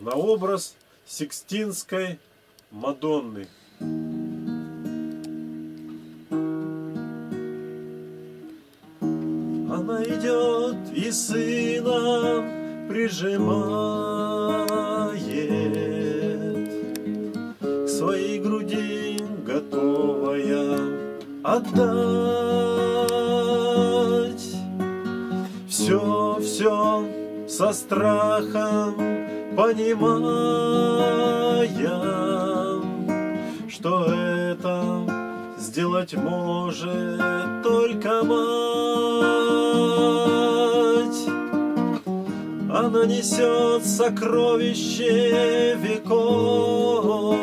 на образ Сикстинской Мадонны. Она идет и сына прижимает к своей груди, готовая отдать. Все, все со страхом понимая, что это сделать может только мать. Она несет сокровище веков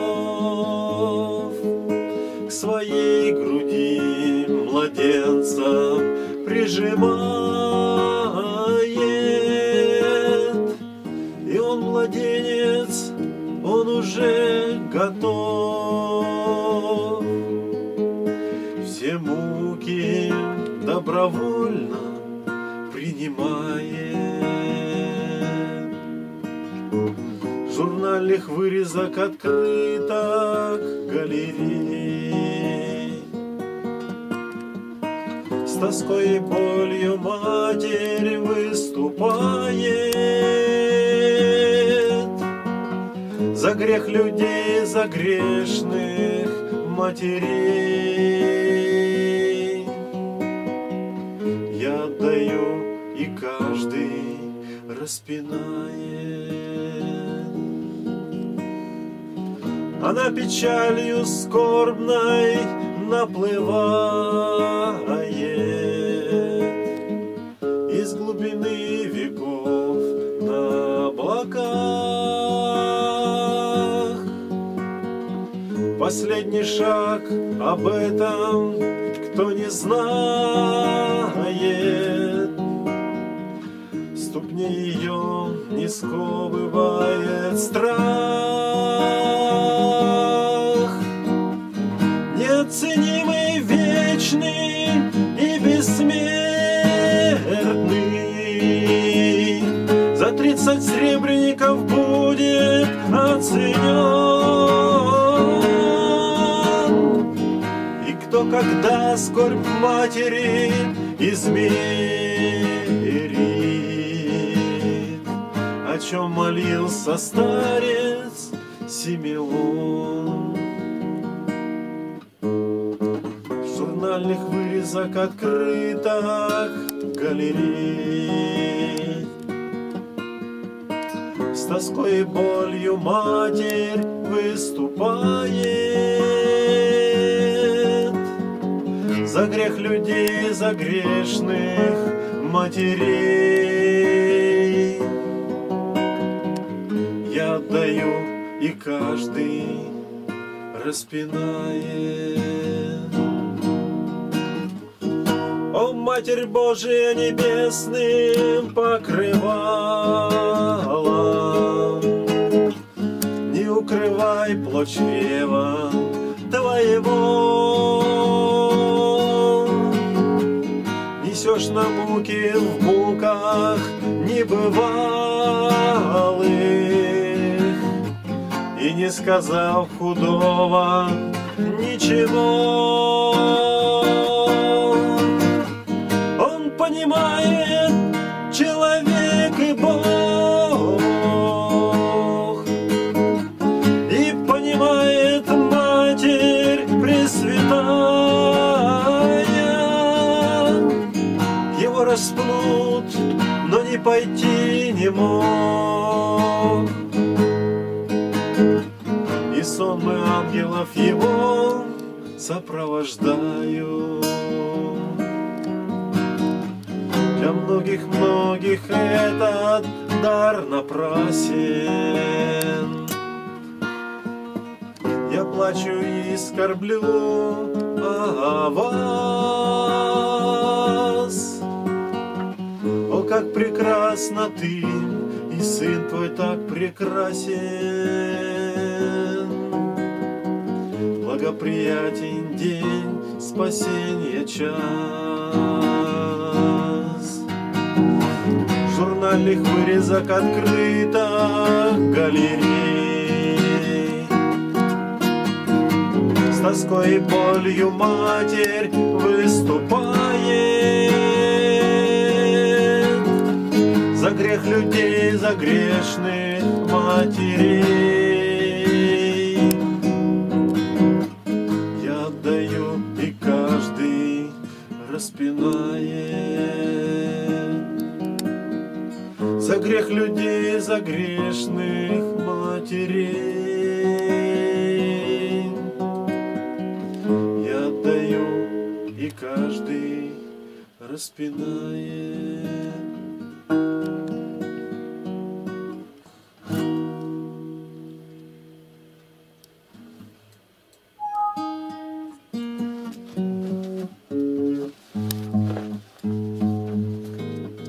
к своей груди младенца прижимает. Уже готов. Все муки добровольно принимает. Журнальных вырезок открыток галерей. С тоской и болью матерь выступает За грех людей, за грешных матерей. Я отдаю, и каждый распинает. Она печалью скорбной наплывает Из глубины веков на облаках Последний шаг об этом кто не знает. Ступни ее не сковывает страх. Неоценимый, вечный и бессмертный. За тридцать сребреников будет оценен И кто когда скорбь матери измерит О чем молился старец Симеон журнальных вырезок открыток галерей. С тоской и болью матерь выступает За грех людей, за грешных матерей. Я отдаю, и каждый распинает. О, Матерь Божия небесным покрывала, Не укрывай чрева твоего. Несешь на муки в муках небывалых, И не сказав худого ничего. Он понимает распнут, но не пойти не мог И сонмы ангелов его сопровождают для многих-многих этот дар напрасен. Я плачу и скорблю о вас. Как прекрасна ты, и сын твой так прекрасен. Благоприятен день спасения час журнальных вырезок открыток галерей. С тоской и болью матерь выступает За грех людей, за грешных матерей. Я отдаю, и каждый распинает За грех людей, за грешных матерей. Я отдаю, и каждый распинает.